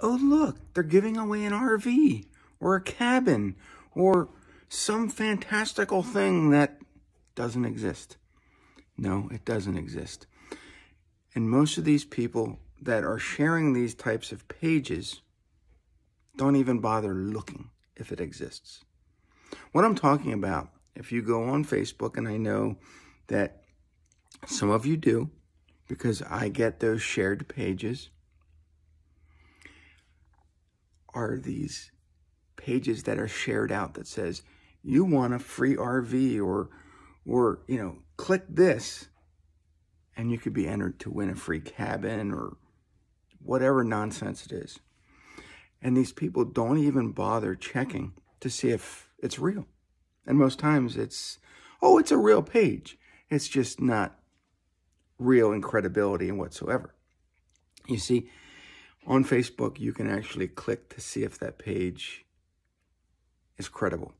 oh, look, they're giving away an RV or a cabin or some fantastical thing that doesn't exist. No, it doesn't exist. And most of these people that are sharing these types of pages don't even bother looking if it exists. What I'm talking about, if you go on Facebook, and I know that some of you do, because I get those shared pages, are these pages that are shared out that says, you want a free RV or, or, you know, click this and you could be entered to win a free cabin or whatever nonsense it is. And these people don't even bother checking to see if it's real. And most times it's, oh, it's a real page. It's just not real in credibility and whatsoever. You see, on Facebook, you can actually click to see if that page is credible.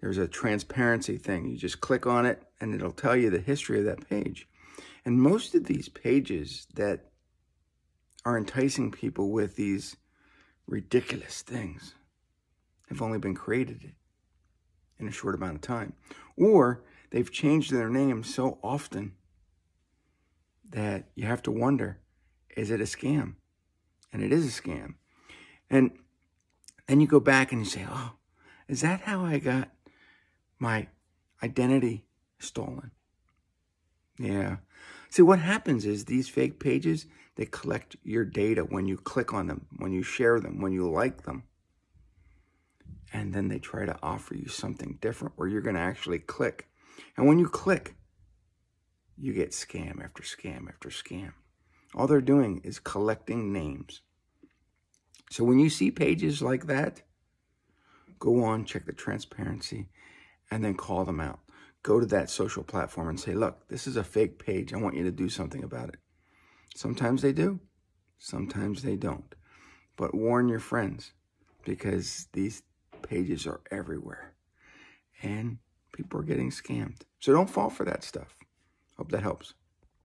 There's a transparency thing. You just click on it and it'll tell you the history of that page. And most of these pages that are enticing people with these ridiculous things have only been created in a short amount of time. Or they've changed their name so often that you have to wonder, is it a scam? And it is a scam. And then you go back and you say, oh, is that how I got my identity stolen? Yeah. See, what happens is these fake pages, they collect your data when you click on them, when you share them, when you like them. And then they try to offer you something different where you're going to actually click. And when you click, you get scam after scam after scam. All they're doing is collecting names. So when you see pages like that, go on, check the transparency, and then call them out go to that social platform and say, look, this is a fake page. I want you to do something about it. Sometimes they do, sometimes they don't. But warn your friends because these pages are everywhere and people are getting scammed. So don't fall for that stuff. Hope that helps.